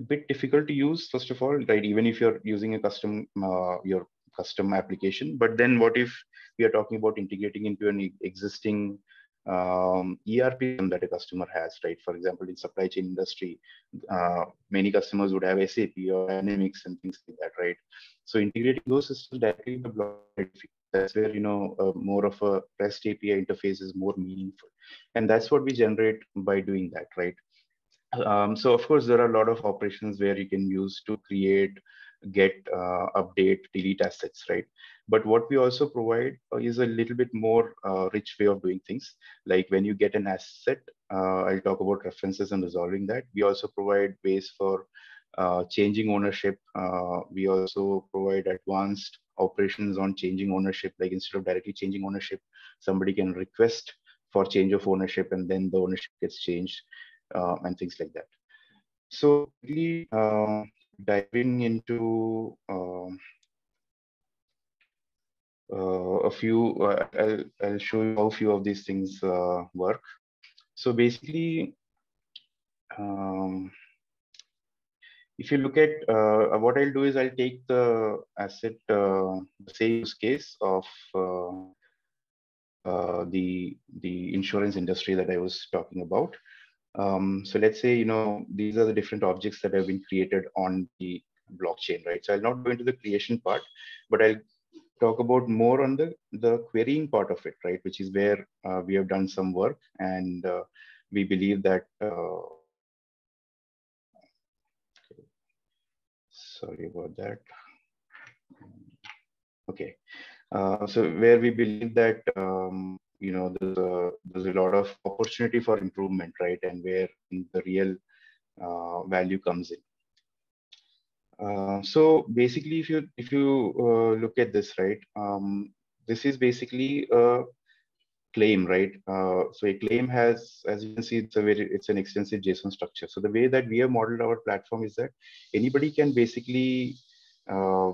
bit difficult to use first of all, right? Even if you're using a custom uh, your custom application, but then what if we are talking about integrating into an existing um, ERP that a customer has, right? For example, in supply chain industry, uh, many customers would have SAP or Dynamics and things like that, right? So integrating those systems directly the block, that's where you know uh, more of a REST API interface is more meaningful, and that's what we generate by doing that, right? Um, so of course, there are a lot of operations where you can use to create get, uh, update, delete assets, right? But what we also provide is a little bit more uh, rich way of doing things. Like when you get an asset, uh, I'll talk about references and resolving that. We also provide ways for uh, changing ownership. Uh, we also provide advanced operations on changing ownership. Like instead of directly changing ownership, somebody can request for change of ownership and then the ownership gets changed and things like that. So really, diving into um, uh, a few, uh, I'll, I'll show you how few of these things uh, work. So basically, um, if you look at uh, what I'll do is I'll take the asset, uh, use case of uh, the, the insurance industry that I was talking about. Um, so let's say, you know, these are the different objects that have been created on the blockchain, right? So I'll not go into the creation part, but I'll talk about more on the, the querying part of it, right? Which is where uh, we have done some work and uh, we believe that, uh, sorry about that. Okay. Uh, so where we believe that um, you know there's a there's a lot of opportunity for improvement right? And where the real uh, value comes in. Uh, so basically if you if you uh, look at this right um, this is basically a claim right? Uh, so a claim has as you can see it's a very it's an extensive json structure. So the way that we have modeled our platform is that anybody can basically uh,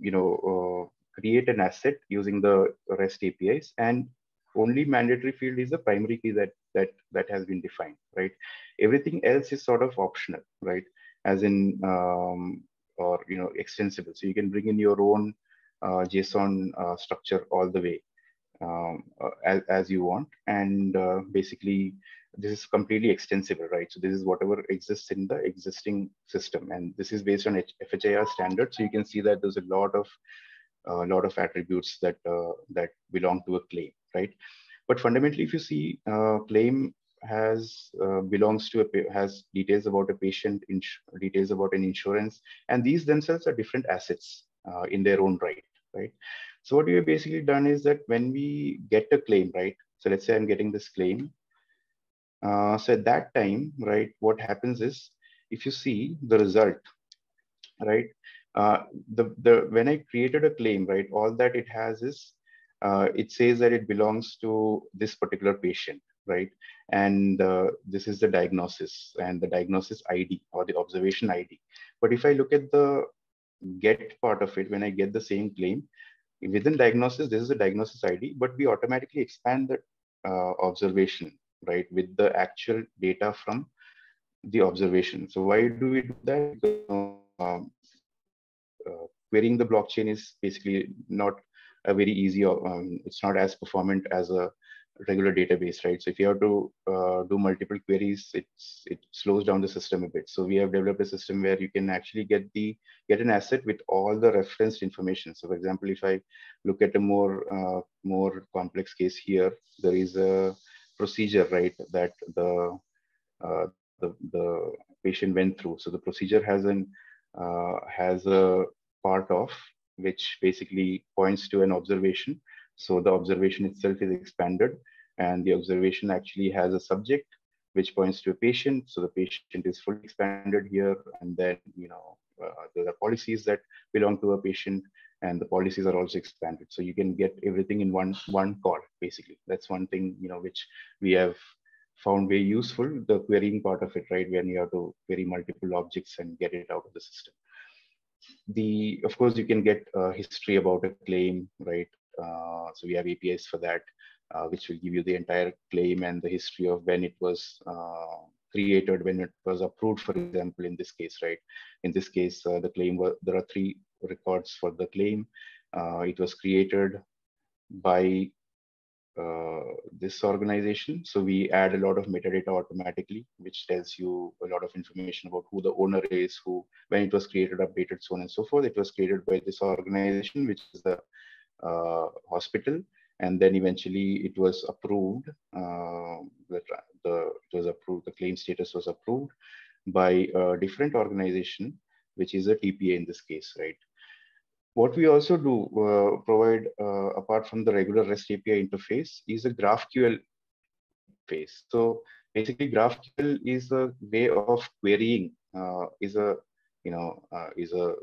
you know uh, create an asset using the rest apis and only mandatory field is the primary key that that that has been defined right? Everything else is sort of optional right? As in um, or you know extensible. So you can bring in your own uh, json uh, structure all the way um, uh, as, as you want. And uh, basically this is completely extensible right? So this is whatever exists in the existing system. And this is based on fhir standard so you can see that there's a lot of a lot of attributes that uh, that belong to a claim right? But fundamentally, if you see, uh, claim has uh, belongs to a has details about a patient, details about an insurance, and these themselves are different assets uh, in their own right, right? So what we have basically done is that when we get a claim, right? So let's say I'm getting this claim. Uh, so at that time, right, what happens is if you see the result, right, uh, the the when I created a claim, right, all that it has is uh, it says that it belongs to this particular patient, right? And uh, this is the diagnosis and the diagnosis ID or the observation ID. But if I look at the get part of it, when I get the same claim, within diagnosis, this is the diagnosis ID, but we automatically expand the uh, observation, right, with the actual data from the observation. So why do we do that? Um, uh, querying the blockchain is basically not a very easy, um, it's not as performant as a regular database, right? So if you have to uh, do multiple queries, it's it slows down the system a bit. So we have developed a system where you can actually get the get an asset with all the referenced information. So for example, if I look at a more uh, more complex case here, there is a procedure, right, that the uh, the the patient went through. So the procedure has an uh, has a part of which basically points to an observation. So the observation itself is expanded and the observation actually has a subject which points to a patient. So the patient is fully expanded here and then, you know, uh, there are policies that belong to a patient and the policies are also expanded. So you can get everything in one, one call, basically. That's one thing, you know, which we have found very useful, the querying part of it, right? When you have to query multiple objects and get it out of the system. The, of course, you can get a history about a claim, right? Uh, so we have APIs for that, uh, which will give you the entire claim and the history of when it was uh, created, when it was approved, for example, in this case, right? In this case, uh, the claim, was, there are three records for the claim. Uh, it was created by this organization. So we add a lot of metadata automatically, which tells you a lot of information about who the owner is, who, when it was created, updated, so on and so forth. It was created by this organization, which is the uh, hospital. And then eventually it was approved. Uh, the, the, it was approved, the claim status was approved by a different organization, which is a TPA in this case, right? What we also do uh, provide, uh, apart from the regular REST API interface, is a GraphQL interface. So basically, GraphQL is a way of querying, uh, is a you know uh, is a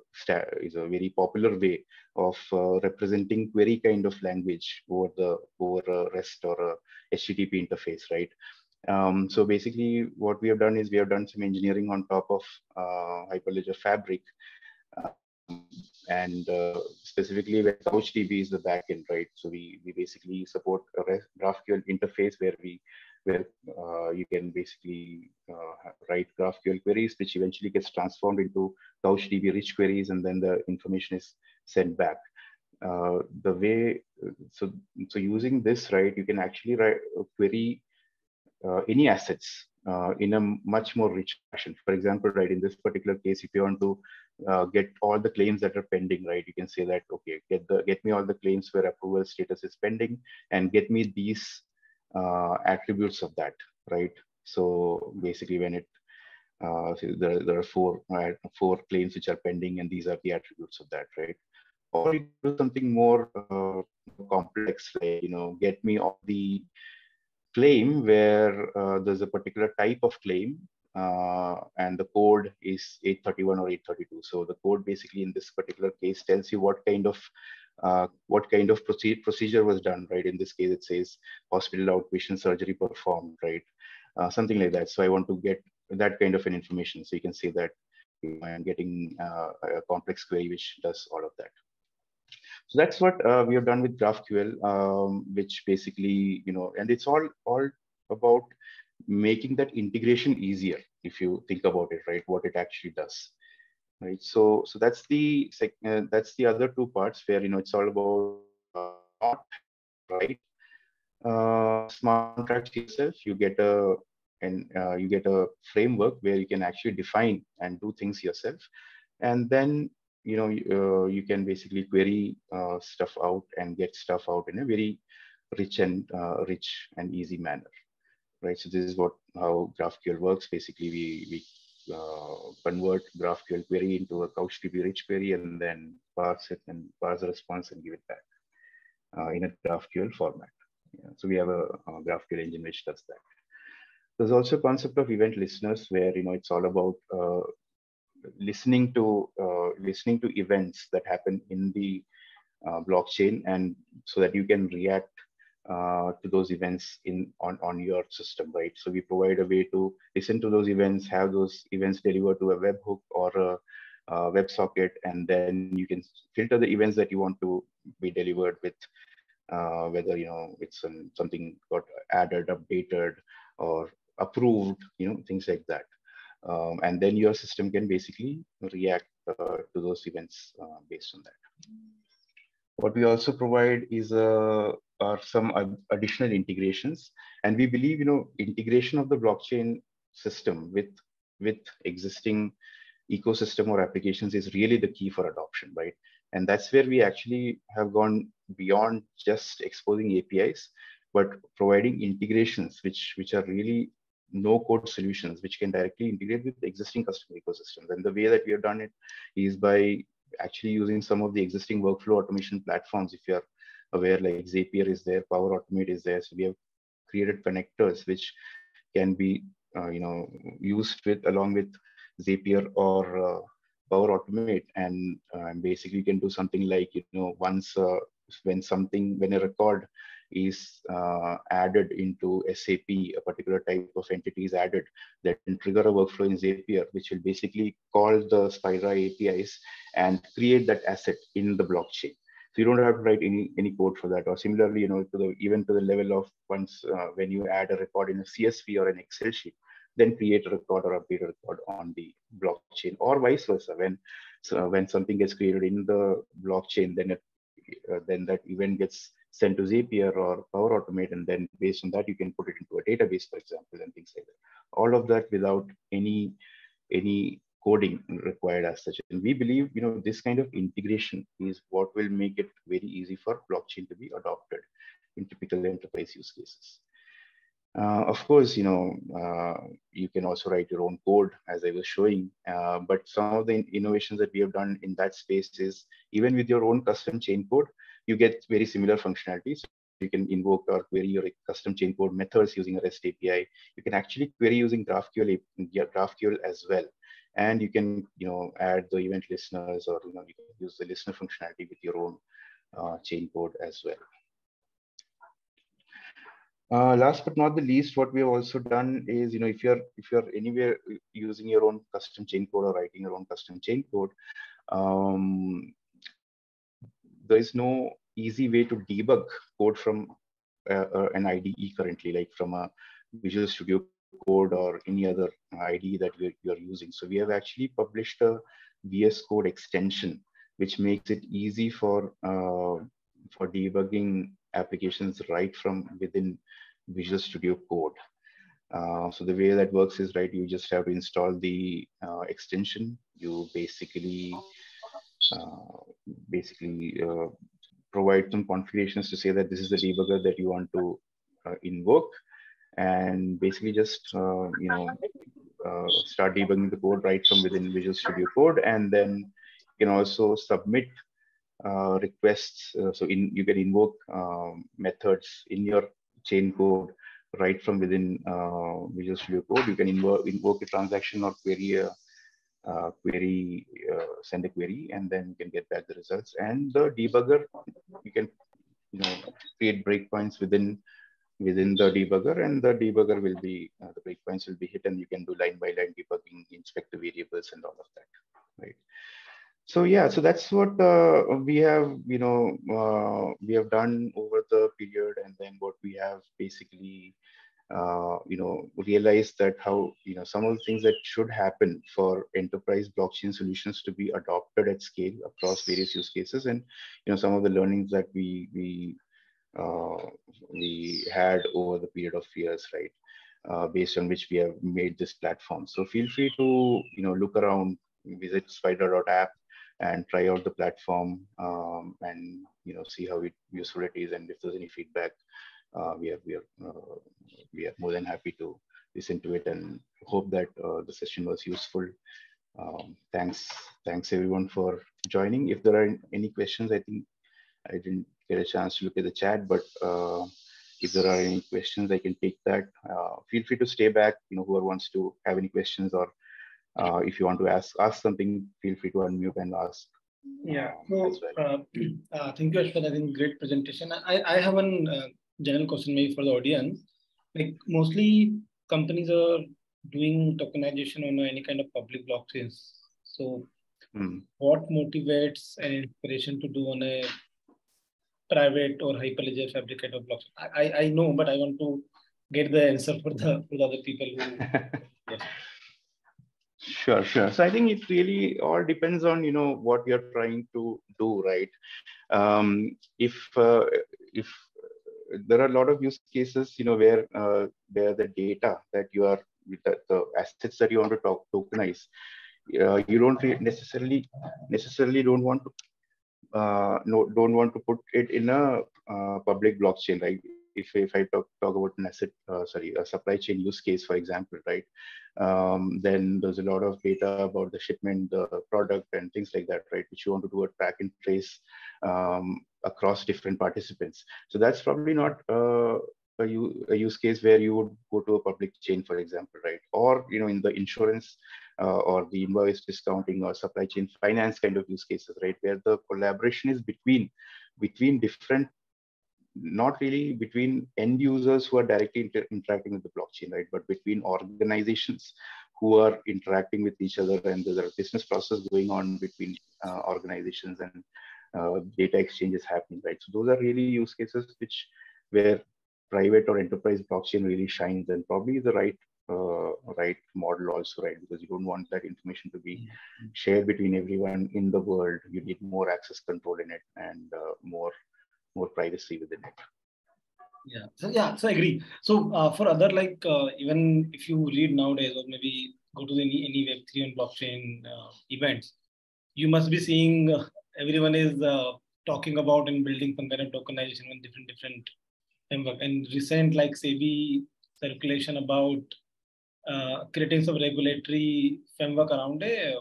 is a very popular way of uh, representing query kind of language over the over a REST or a HTTP interface, right? Um, so basically, what we have done is we have done some engineering on top of uh, Hyperledger Fabric and uh, specifically where CouchDB is the backend, right? So we, we basically support a GraphQL interface where we where uh, you can basically uh, write GraphQL queries, which eventually gets transformed into CouchDB rich queries, and then the information is sent back. Uh, the way so so using this, right, you can actually write query uh, any assets uh, in a much more rich fashion. For example, right, in this particular case, if you want to uh, get all the claims that are pending, right, you can say that, okay, get the get me all the claims where approval status is pending and get me these uh, attributes of that, right? So basically when it, uh, so there, there are four, four claims which are pending and these are the attributes of that, right? Or you do something more uh, complex, like, you know, get me all the claim where uh, there's a particular type of claim uh, and the code is 831 or 832. So the code basically in this particular case tells you what kind of uh, what kind of proce procedure was done, right? In this case, it says hospital outpatient surgery performed, right? Uh, something like that. So I want to get that kind of an information. So you can say that I'm getting uh, a complex query which does all of that. So that's what uh, we have done with GraphQL, um, which basically, you know, and it's all all about making that integration easier. If you think about it, right, what it actually does, right? So so that's the uh, that's the other two parts where you know it's all about uh, right uh, smart contracts yourself. You get a and uh, you get a framework where you can actually define and do things yourself, and then you know uh, you can basically query uh, stuff out and get stuff out in a very rich and uh, rich and easy manner right? So this is what how graphql works. Basically we we uh, convert graphql query into a couchdb rich query and then parse it and parse the response and give it back uh, in a graphql format. Yeah, so we have a, a graphql engine which does that. There's also a concept of event listeners where you know it's all about uh, listening to uh, listening to events that happen in the uh, blockchain and so that you can react uh, to those events in on, on your system right? So we provide a way to listen to those events have those events delivered to a webhook or a, a WebSocket and then you can filter the events that you want to be delivered with uh, whether you know it's something got added updated or approved you know things like that um, and then your system can basically react uh, to those events uh, based on that. What we also provide is uh, are some additional integrations, and we believe you know integration of the blockchain system with with existing ecosystem or applications is really the key for adoption, right? And that's where we actually have gone beyond just exposing APIs, but providing integrations which which are really no code solutions which can directly integrate with existing customer ecosystems. And the way that we have done it is by actually using some of the existing workflow automation platforms. If you're aware, like Zapier is there, Power Automate is there. So we have created connectors which can be, uh, you know, used with along with Zapier or uh, Power Automate, and uh, basically you can do something like you know once uh, when something when a record is uh, added into SAP, a particular type of entity is added that can trigger a workflow in Zapier, which will basically call the Spydra APIs and create that asset in the blockchain. So you don't have to write any, any code for that. Or similarly, you know, to the even to the level of once uh, when you add a record in a CSV or an Excel sheet, then create a record or update a record on the blockchain, or vice versa. When so when something gets created in the blockchain, then it Uh, then that event gets sent to Zapier or Power Automate, and then based on that, you can put it into a database, for example, and things like that. All of that without any any coding required as such. And we believe, you know, this kind of integration is what will make it very easy for blockchain to be adopted in typical enterprise use cases. Uh, of course, you know, uh, you can also write your own code as I was showing, uh, but some of the innovations that we have done in that space is even with your own custom chain code, you get very similar functionalities. You can invoke or query your custom chain code methods using a REST API. You can actually query using GraphQL, GraphQL as well. And you can, you know, add the event listeners or, you know, you can use the listener functionality with your own uh, chain code as well. Uh, last but not the least, what we have also done is, you know, if you're if you're anywhere using your own custom chain code or writing your own custom chain code, um, there is no easy way to debug code from uh, uh, an IDE currently, like from a Visual Studio Code or any other IDE that you're using. So we have actually published a VS Code extension, which makes it easy for uh, for debugging applications right from within Visual Studio Code. Uh, so the way that works is right, you just have to install the uh, extension. You basically uh, basically uh, provide some configurations to say that this is the debugger that you want to uh, invoke, and basically just uh, you know start debugging the code right from within Visual Studio Code, and then you can also submit uh, requests. Uh, so in you can invoke um, methods in your chain code right from within uh, Visual Studio Code. You can invoke, invoke a transaction or query a uh, query, uh, send a query, and then you can get back the results. And the debugger, you can you know create breakpoints within within the debugger, and the debugger will be the breakpoints will be hit, and you can do line by line debugging, inspect the variables, and all of that, right? So yeah so that's what uh, we have you know uh, we have done over the period and then what we have basically uh, you know realized that how you know some of the things that should happen for enterprise blockchain solutions to be adopted at scale across various use cases and you know some of the learnings that we we uh, we had over the period of years right uh, based on which we have made this platform. So feel free to you know look around visit spydra.app and try out the platform um, and you know see how it, useful it is. And if there's any feedback uh, we are we are uh, we are more than happy to listen to it and hope that uh, the session was useful. Um, thanks thanks everyone for joining. If there are any questions i think i didn't get a chance to look at the chat but uh, if there are any questions i can take that. Uh, feel free to stay back you know whoever wants to have any questions or uh, if you want to ask ask something, feel free to unmute and ask. Yeah. Um, so, well. uh, <clears throat> uh, thank you, Ashwin. I think great presentation. I, I have one uh, general question maybe for the audience. Like mostly companies are doing tokenization on any kind of public blockchains. So, hmm. what motivates an inspiration to do on a private or hyperledger fabricated blockchain? I, I, I know, but I want to get the answer for the for the other people who. <laughs> yes. Sure, sure. So I think it really all depends on you know what you're trying to do, right? Um, if uh, if there are a lot of use cases, you know, where uh, where the data that you are the, the assets that you want to talk, tokenize, uh, you don't necessarily necessarily don't want to uh, no don't want to put it in a uh, public blockchain, right? If, if I talk, talk about an asset, uh, sorry, a supply chain use case, for example, right, um, then there's a lot of data about the shipment, the product, and things like that, right, which you want to do a track and trace um, across different participants. So that's probably not uh, use case where you would go to a public chain, for example, right? Or, you know, in the insurance uh, or the invoice discounting or supply chain finance kind of use cases, right? Where the collaboration is between between different, not really between end users who are directly inter interacting with the blockchain, right? But between organizations who are interacting with each other and there's a business process going on between uh, organizations and uh, data exchanges happening, right? So those are really use cases which where private or enterprise blockchain really shines and probably the right uh, right model also, right? Because you don't want that information to be mm-hmm. shared between everyone in the world. You need more access control in it and uh, more more privacy within it. Yeah. So yeah. So I agree. So uh, for other like uh, even if you read nowadays or maybe go to any any Web three and blockchain uh, events, you must be seeing uh, everyone is talking about and building some kind of tokenization and different different framework. And recent like SEBI circulation about uh, creating some regulatory framework around a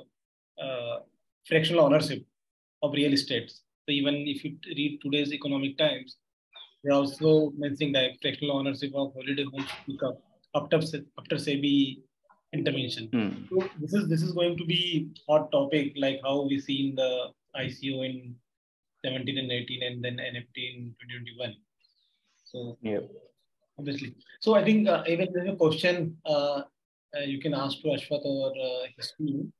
uh, fractional ownership of real estate. So even if you read today's Economic Times, they're also mentioning that fractional ownership of holiday homes pick up after after SEBI intervention. Hmm. So this is this is going to be hot topic like how we see in the ICO in 17 and 18 and then NFT in 2021. So yeah, obviously. So I think uh, even there's a question uh, uh, you can ask to Ashwath or uh, his team.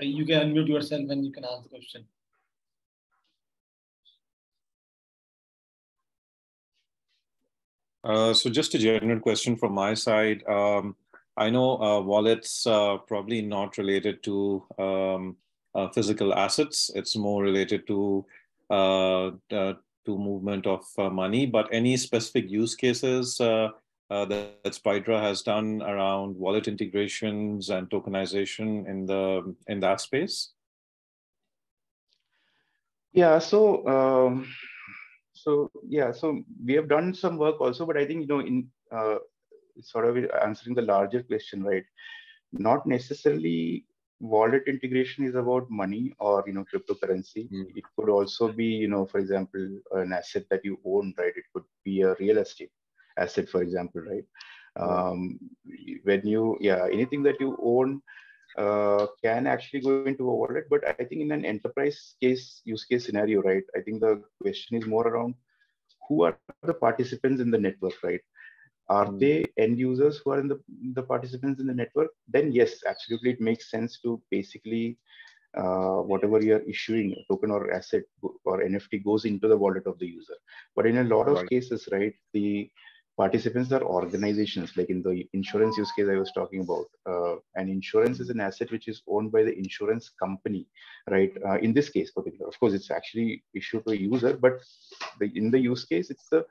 You can unmute yourself and you can ask the question. Uh, so just a general question from my side. Um, I know uh, wallets uh, probably not related to um, uh, physical assets. It's more related to uh, uh, to movement of money, but any specific use cases uh, that, that Spydra has done around wallet integrations and tokenization in the in that space? Yeah, so um, so yeah, so we have done some work also, but I think you know in uh, sort of answering the larger question, right? Not necessarily wallet integration is about money or you know cryptocurrency mm. it could also be you know for example an asset that you own right it could be a real estate asset for example right? Um, when you yeah anything that you own uh, can actually go into a wallet but i think in an enterprise case use case scenario right? I think the question is more around who are the participants in the network right? Are mm. they end users who are in the, the participants in the network? Then yes absolutely it makes sense to basically uh, whatever you're issuing a token or asset or nft goes into the wallet of the user. But in a lot of right. cases right the participants are organizations. Like in the insurance use case i was talking about uh, and insurance is an asset which is owned by the insurance company right? Uh, in this case particular of course it's actually issued to a user but the, in the use case it's the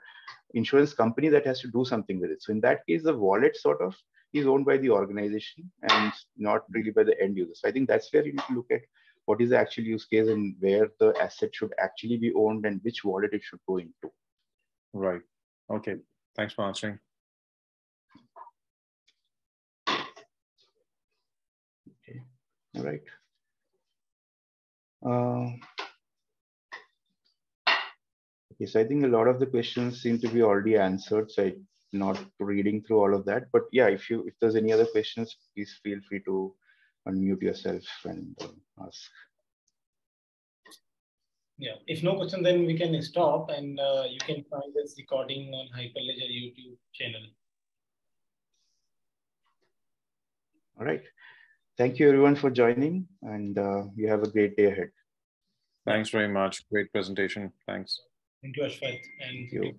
insurance company that has to do something with it. So in that case the wallet sort of is owned by the organization and not really by the end user. So i think that's where you need to look at what is the actual use case and where the asset should actually be owned and which wallet it should go into. Right. Okay Thanks for answering. Okay, all right. Uh, okay, so I think a lot of the questions seem to be already answered. So I'm not reading through all of that, but yeah, if you if there's any other questions, please feel free to unmute yourself and uh, ask. Yeah, if no question, then we can stop and uh, you can find this recording on Hyperledger YouTube channel. All right. Thank you everyone for joining and uh, you have a great day ahead. Thanks very much. Great presentation. Thanks. Thank you, Ashwath. And Thank you.